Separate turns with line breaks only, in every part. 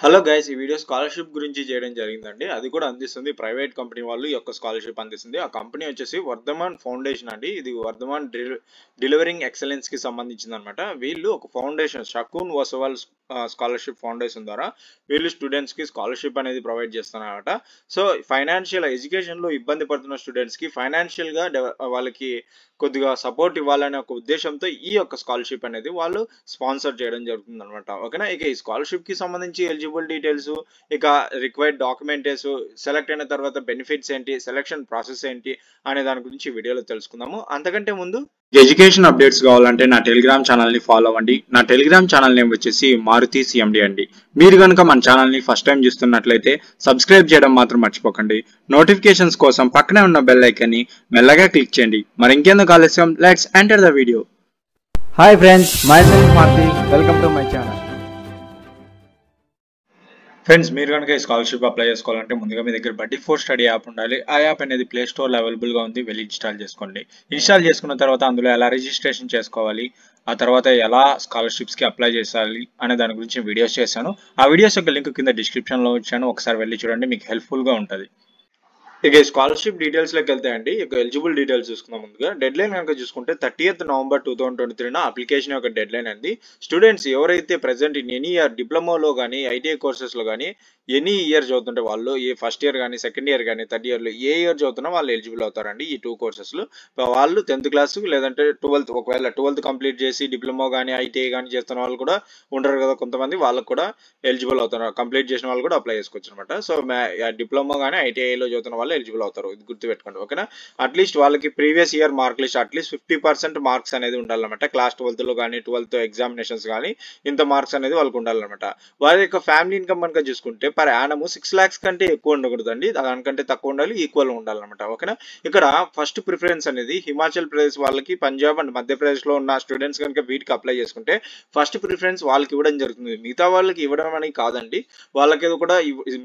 Hello guys ఈ video scholarship గురించి చేయడం జరిగిందండి. అది కూడా అందిస్తుంది ప్రైవేట్ కంపెనీ వాళ్ళు ఈ యొక్క స్కాలర్షిప్ అందిస్తుంది. ఆ కంపెనీ వచ్చేసి వర్ధమాన్ ఫౌండేషన్ అండి. ఇది వర్ధమాన్ డెలివరింగ్ ఎక్సలెన్స్కి సంబంధించింది అనమాట వీళ్ళు ఒక ఫౌండేషన్ షకూన్ వసవాల్ స్కాలర్షిప్ ఫౌండేషన్ ద్వారా వీళ్ళు స్టూడెంట్స్కి స్కాలర్షిప్ అనేది ప్రొవైడ్ చేస్తున్నారట. సో ఫైనాన్షియల్ ఎడ్యుకేషన్లో ఇబ్బంది పడుతున్న స్టూడెంట్స్కి ఫైనాన్షియల్గా వాళ్ళకి కొద్దిగా సపోర్ట్ ఇవ్వాలనే ఒక ఉద్దేశంతో ఈ యొక్క స్కాలర్షిప్ అనేది వాళ్ళు స్పాన్సర్ చేయడం జరుగుతుంది అనమాట ఓకేనా? ఇక ఈ స్కాలర్షిప్కి సంబంధించి ఎలిజిబుల్ డీటెయిల్స్ ఇక రిక్వైర్డ్ డాక్యుమెంటేస్ సెలెక్ట్ అయిన తర్వాత బెనిఫిట్స్ ఏంటి సెలెక్షన్ ప్రాసెస్ ఏంటి అనే దాని గురించి వీడియోలో తెలుసుకుందాము. అంతకంటే ముందు ఎడ్యుకేషన్ అప్డేట్స్ కావాలంటే నా టెలిగ్రామ్ ఛానల్ని ఫాలో అవ్వండి. నా టెలిగ్రామ్ ఛానల్ నేమ్ వచ్చేసి మారుతి సిఎండి అండి. మీరు కనుక మన ఛానల్ని ఫస్ట్ టైం చూస్తున్నట్లయితే సబ్స్క్రైబ్ చేయడం మాత్రం మర్చిపోకండి. నోటిఫికేషన్స్ కోసం పక్కనే ఉన్న బెల్ ఐకన్ని మెల్లగా క్లిక్ చేయండి. మరి ఇంకెందుకు ఆలస్యం? Let's enter the video
hi friends my self welcome to my channel
friends మీరు కనుక ఈ స్కాలర్షిప్ అప్లై చేసుకోవాలంటే ముందుగా మీ దగ్గర బడ్డీ ఫోర్ స్టడీ యాప్ ఉండాలి. ఆ యాప్ అనేది ప్లే స్టోర్లో అవైలబుల్గా ఉంది. వెళ్ళి ఇన్స్టాల్ చేసుకోండి. ఇన్స్టాల్ చేసుకున్న తర్వాత అందులో ఎలా రిజిస్ట్రేషన్ చేసుకోవాలి ఆ తర్వాత ఎలా స్కాలర్షిప్స్కి అప్లై చేయాలి అనే దాని గురించి వీడియోస్ చేశాను. ఆ వీడియోస్ యొక్క లింక్ కింద డిస్క్రిప్షన్లో వచ్చాను ఒకసారి వెళ్ళి చూడండి మీకు హెల్ప్ఫుల్గా ఉంటుంది. ఇక స్కాలర్షిప్ డీటెయిల్స్లోకి వెళ్తాయండి. ఇక ఎలిజిబుల్ డీటెయిల్స్ చూసుకుందాం ముందుగా. డెడ్ లైన్ కనుక చూసుకుంటే thirtieth November two thousand twenty త్రీన application యొక్క డెడ్ లైన్ అండి. స్టూడెంట్స్ ఎవరైతే ప్రెసెంట్ ఇన్ ఎనీ ఇయర్ డిప్లొమాలో కానీ ఐటీఐ కోర్సెస్లో కానీ ఎనీ ఇయర్ చదువుతుంటే వాళ్ళు ఏ ఫస్ట్ ఇయర్ కానీ సెకండ్ ఇయర్ కానీ థర్డ్ ఇయర్లో ఏ ఇయర్ చదువుతున్నా వాళ్ళు ఎలిజిబుల్ అవుతారండి ఈ టూ కోర్సెస్లో వాళ్ళు టెన్త్ క్లాస్ లేదంటే ట్వెల్త్ ఒకవేళ ట్వెల్త్ కంప్లీట్ చేసి డిప్లొమా కానీ ఐటీఐ కానీ చేస్తున్న వాళ్ళు కూడా ఉండరు కదా కొంతమంది. వాళ్ళకు కూడా ఎలిజిబుల్ అవుతారు. కంప్లీట్ చేసిన వాళ్ళు కూడా అప్లై చేసుకోవచ్చు అనమాట సో డిప్లొమా కానీ ఐటీఐలో చదువుతున్న వాళ్ళు ఎలిజిబుల్ అవుతారు. ఇది గుర్తుపెట్టుకోండి. ఓకేనా? అట్లీస్ట్ వాళ్ళకి previous year mark list at least fifty percent marks అనేది ఉండాలన్నమాట. క్లాస్ ట్వెల్త్లో కానీ ట్వెల్త్ ఎగ్జామినేషన్స్ కానీ ఇంత మార్క్స్ అనేది వాళ్ళకి ఉండాలన్నమాట. వారి యొక్క ఫ్యామిలీ ఇన్కమ్ కనుక చూసుకుంటే పర్ యానము సిక్స్ ల్యాక్స్ కంటే ఎక్కువ ఉండకూడదండి. దానికంటే తక్కువ ఉండాలి ఈక్వల్ ఉండాలన్నమాట. ఓకేనా? ఇక్కడ ఫస్ట్ ప్రిఫరెన్స్ అనేది హిమాచల్ ప్రదేశ్ వాళ్ళకి పంజాబ్ అండ్ మధ్యప్రదేశ్లో ఉన్న స్టూడెంట్స్ కనుక వీటికి అప్లై చేసుకుంటే ఫస్ట్ ప్రిఫరెన్స్ వాళ్ళకి ఇవ్వడం జరుగుతుంది. మిగతా వాళ్ళకి ఇవ్వడం అనేది కాదండి. వాళ్ళకి కూడా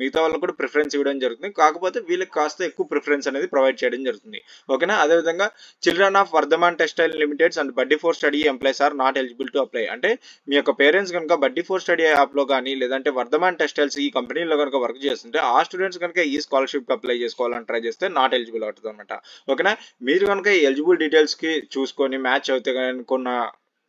మిగతా వాళ్ళకి కూడా ప్రిఫరెన్స్ ఇవ్వడం జరుగుతుంది. కాకపోతే వీళ్ళకి కాస్త ఎక్కువ ప్రిఫరెన్స్ అనేది ప్రొవైడ్ చేయడం జరుగుతుంది. ఓకేనా? అదేవిధంగా children of Vardhman textile limiteds and buddy four study employees are not eligible to apply అంటే మీ యొక్క పేరెంట్స్ కనుక బడ్డీ ఫోర్ స్టడీ యాప్లో కానీ లేదంటే వర్ధమాన్ టెక్స్టైల్స్ ఈ కంపెనీలో కనుక వర్క్ చేస్తుంటే ఆ స్టూడెంట్స్ కనుక ఈ స్కాలర్షిప్ అప్లై చేసుకోవాలని ట్రై చేస్తే నాట్ ఎలిజిబుల్ అవుతుంది అనమాట ఓకేనా? మీరు కనుక ఎలిజిబుల్ డీటెయిల్స్కి చూసుకొని మ్యాచ్ అవుతే కనుకున్న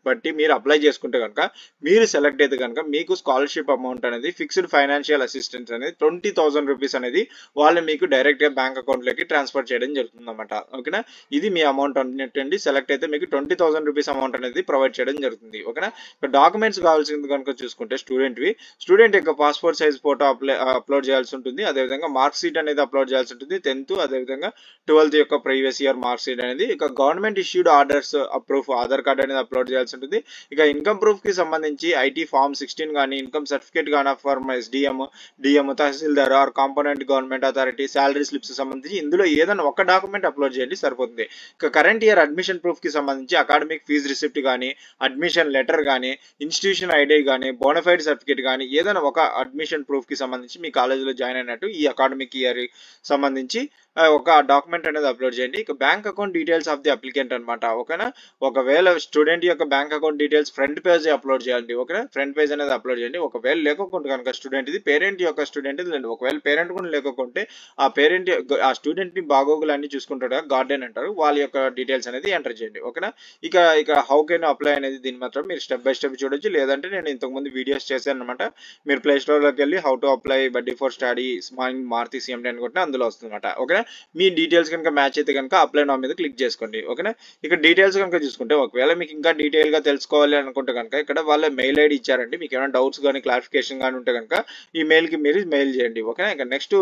బట్టి మీరు అప్లై చేసుకుంటే కనుక మీరు సెలెక్ట్ అయితే కనుక మీకు స్కాలర్షిప్ అమౌంట్ అనేది ఫిక్స్డ్ ఫైనాన్షియల్ అసిస్టెన్స్ అనేది ట్వంటీ థౌసండ్ రూపీస్ అనేది వాళ్ళు మీకు డైరెక్ట్గా బ్యాంక్ అకౌంట్లోకి ట్రాన్స్ఫర్ చేయడం జరుగుతుంది ఓకేనా ఇది మీ అమౌంట్ అనేటండి సెలెక్ట్ అయితే మీకు ట్వంటీ థౌసండ్ రూపీస్ అమౌంట్ అనేది ప్రొవైడ్ చేయడం జరుగుతుంది. ఓకేనా ఇక డాక్యుమెంట్స్ కావాల్సింది కనుక చూసుకుంటే స్టూడెంట్వి స్టూడెంట్ యొక్క passport size photo apply upload చేయాల్సి ఉంటుంది. అదేవిధంగా మార్క్ షీట్ అనేది అప్లోడ్ చేయాల్సి ఉంటుంది. టెన్త్ అదేవిధంగా ట్వెల్త్ యొక్క ప్రీవియస్ ఇయర్ మార్క్ షీట్ అనేది. ఇక government issued orders a proof Aadhaar card అనేది అప్లోడ్ చేయాల్సి ఉంటుంది. ఇక ఇన్కమ్ ప్రూఫ్కి సంబంధించి ఐటీ ఫార్మ్ సిక్స్టీన్ కానీ ఇన్కమ్ సర్టిఫికేట్ కానీ for SDM DM tahsildar or component government authority salary slips సంబంధించి ఇందులో ఏదైనా ఒక డాక్యుమెంట్ అప్లోడ్ చేయండి సరిపోతుంది. ఇక కరెంట్ ఇయర్ అడ్మిషన్ ప్రూఫ్కి సంబంధించి అకాడమిక్ ఫీజు రిసిప్ట్ కానీ అడ్మిషన్ లెటర్ కానీ ఇన్స్టిట్యూషన్ ఐడి కానీ బోనఫైడ్ సర్టిఫికేట్ కానీ ఏదైనా ఒక అడ్మిషన్ ప్రూఫ్కి సంబంధించి మీ కాలేజీలో జాయిన్ అయినట్టు ఈ అకాడమిక్ ఇయర్ సంబంధించి ఒక డాక్యుమెంట్ అనేది అప్లోడ్ చేయండి. ఇక bank account details of the applicant అనమాట ఓకేనా? ఒకవేళ స్టూడెంట్ యొక్క bank account details front page upload చేయండి ఓకేనా? ఫ్రంట్ పేజ్ అనేది అప్లోడ్ చేయండి. ఒకవేళ లేకపోతే కనుక స్టూడెంట్ ఇది పేరెంట్ యొక్క స్టూడెంట్ ఇది ఒకవేళ పేరెంట్ కూడా లేకుంటే ఆ పేరెంట్ ఆ స్టూడెంట్ని బాగోగులు అన్ని చూసుకుంటాడు గార్డెన్ అంటారు. వాళ్ళ యొక్క డీటెయిల్స్ అనేది ఎంటర్ చేయండి ఓకేనా? ఇక ఇక హౌ కెన్ అప్లై అనేది దీని మాత్రం మీరు స్టెప్ బై స్టెప్ చూడొచ్చు. లేదంటే నేను ఇంతకుముందు వీడియోస్ చేశాను అనమాట మీరు ప్లే స్టోర్లోకి వెళ్ళి how to apply buddy for study small Maruti CMD అనుకుంటే అందులో వస్తుంది అనమాట ఓకేనా మీ డీటెయిల్స్ కనుక మ్యాచ్ అయితే కనుక అప్లై నా మీద క్లిక్ చేసుకోండి ఓకేనా ఇక్కడ డీటెయిల్స్ కనుక చూసుకుంటే ఒకవేళ మీకు ఇంకా డీటెయిల్గా తెలుసుకోవాలి అనుకుంటే కనుక ఇక్కడ వాళ్ళ మెయిల్ ఐడి ఇచ్చారండి మీకు ఏమైనా డౌట్స్ కానీ క్లారిఫికేషన్ కానీ ఉంటే కనుక ఈ మెయిల్కి మీరు మెయిల్ చేయండి ఓకేనా ఇక నెక్స్ట్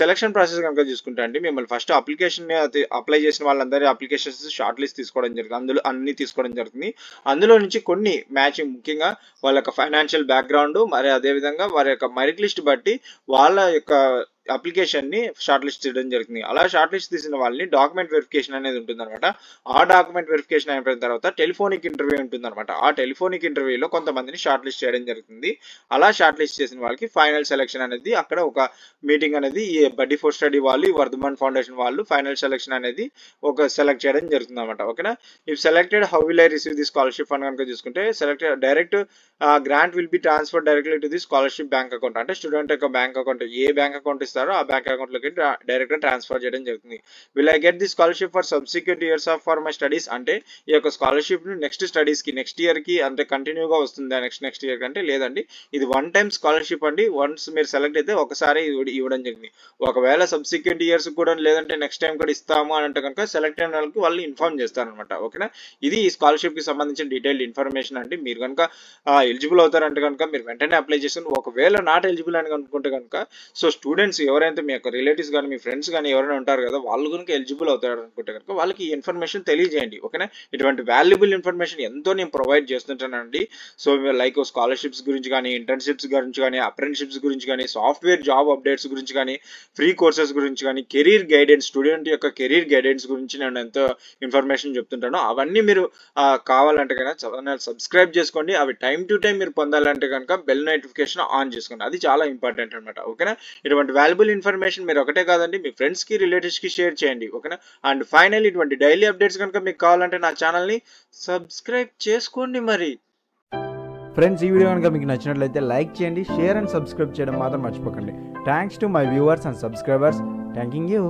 సెలక్షన్ ప్రాసెస్ కనుక చూసుకుంటే అండి మిమ్మల్ని ఫస్ట్ అప్లికేషన్ అప్లై చేసిన వాళ్ళందరి అప్లికేషన్స్ షార్ట్ లిస్ట్ తీసుకోవడం జరుగుతుంది అందులో అన్ని తీసుకోవడం జరుగుతుంది. అందులో నుంచి కొన్ని మ్యాచింగ్ ముఖ్యంగా వాళ్ళ యొక్క ఫైనాన్షియల్ బ్యాక్గ్రౌండ్ మరి అదేవిధంగా వారి యొక్క మెరిట్ లిస్ట్ బట్టి వాళ్ళ యొక్క అప్లికేషన్ని షార్ట్ లిస్ట్ చేయడం జరుగుతుంది అలా షార్ట్ లిస్ట్ తీసిన వాళ్ళని డాక్యుమెంట్ వెరిఫికేషన్ అనేది ఉంటుందన్నమాట. ఆ డాక్యుమెంట్ వెరిఫికేషన్ అయిపోయిన తర్వాత టెలిఫోనిక్ ఇంటర్వ్యూ ఉంటుందన్నమాట. ఆ టెలిఫోనిక్ ఇంటర్వ్యూలో కొంతమందిని షార్ట్ లిస్ట్ చేయడం జరుగుతుంది అలా షార్ట్ లిస్ట్ చేసిన వాళ్ళకి ఫైనల్ సెలెక్షన్ అనేది అక్కడ ఒక మీటింగ్ అనేది ఈ బడ్డీ ఫోర్ స్టడీ వాళ్ళు ఈ వర్ధమాన్ ఫౌండేషన్ వాళ్ళు ఫైనల్ సెలెక్షన్ అనేది ఒక సెలెక్ట్ చేయడం జరుగుతుంది అనమాట ఓకేనా? If selected how will I receive the scholarship అని కనుక చూసుకుంటే selected direct grant will be transfer directly to the scholarship bank account అంటే స్టూడెంట్ యొక్క బ్యాంక్ అకౌంట్ ఏ బ్యాంక్ అకౌంట్ చేస్తారో ఆ బ్యాంక్ అకౌంట్లోకి డైరెక్ట్ ట్రాన్స్ఫర్ చేయడం జరుగుతుంది. Will I get the scholarship for subsequent years of for my studies అంటే ఈ యొక్క స్కాలర్షిప్ నెక్స్ట్ స్టడీస్కి నెక్స్ట్ ఇయర్కి అంటే కంటిన్యూగా వస్తుందా నెక్స్ట్ నెక్స్ట్ ఇయర్ కంటే? లేదండి. ఇది వన్ టైం స్కాలర్షిప్ అండి. వన్స్ మీరు సెలెక్ట్ అయితే ఒకసారి ఇవ్వడం జరిగింది. ఒకవేళ సబ్సిక్వెంట్ ఇయర్స్ కూడా లేదంటే నెక్స్ట్ టైం కూడా ఇస్తాము అని అంటే కనుక సెలెక్ట్ అయిన వాళ్ళకి వాళ్ళు ఇన్ఫార్మ్ చేస్తారనమాట ఓకేనా? ఇది ఈ స్కాలర్షిప్కి సంబంధించిన డీటెయిల్డ్ ఇన్ఫర్మేషన్ అండి. మీరు కనుక ఎలిజిబుల్ అవుతారంటే కనుక మీరు వెంటనే అప్లై చేసుకుని ఒకవేళ నాట్ ఎలిజిబుల్ అని అనుకుంటే కనుక సో స్టూడెంట్స్ ఎవరైతే మీ యొక్క రిలేటివ్స్ కానీ మీ ఫ్రెండ్స్ కానీ ఎవరైనా ఉంటారు కదా వాళ్ళు గురించి ఎలిజిబుల్ అవుతారు అనుకుంటే కనుక వాళ్ళకి ఈ ఇన్ఫర్మేషన్ తెలియజేయండి ఓకేనా? ఇటువంటి వాల్యుబుల్ ఇన్ఫర్మేషన్ ఎంతో నేను ప్రొవైడ్ చేస్తుంటానండి. సో లైక్ స్కాలర్షిప్స్ గురించి కానీ ఇంటర్న్షిప్స్ గురించి కానీ అప్రెంటిషిప్స్ గురించి కానీ సాఫ్ట్వేర్ జాబ్ అప్డేట్స్ గురించి కానీ ఫ్రీ కోర్సెస్ గురించి కానీ కెరీర్ గైడెన్స్ స్టూడెంట్ యొక్క కెరీర్ గైడెన్స్ గురించి నేను ఎంతో ఇన్ఫర్మేషన్ చెప్తుంటాను. అవన్నీ మీరు కావాలంటే కనుక ఛానల్ సబ్స్క్రైబ్ చేసుకోండి. అవి టైం టు టైం మీరు పొందాలంటే కనుక బెల్ నోటిఫికేషన్ ఆన్ చేసుకోండి. అది చాలా ఇంపార్టెంట్ అనమాట ఓకేనా? ఇటువంటి వాల్యూ వాల్యుబుల్ ఇన్ఫర్మేషన్ మీరు ఒకటే కాదండి మీ ఫ్రెండ్స్కి రిలేటివ్స్కి షేర్ చేయండి ఓకేనా? అండ్ ఫైనల్ ఇటువంటి డైలీ అప్డేట్స్ కనుక మీకు కావాలంటే నా ఛానల్ని సబ్స్క్రైబ్ చేసుకోండి మరి.
ఫ్రెండ్స్ ఈ వీడియో కనుక మీకు నచ్చినట్లయితే లైక్ చేయండి షేర్ అండ్ సబ్స్క్రైబ్ చేయడం మాత్రం మర్చిపోకండి. Thanks to my viewers and subscribers thanking you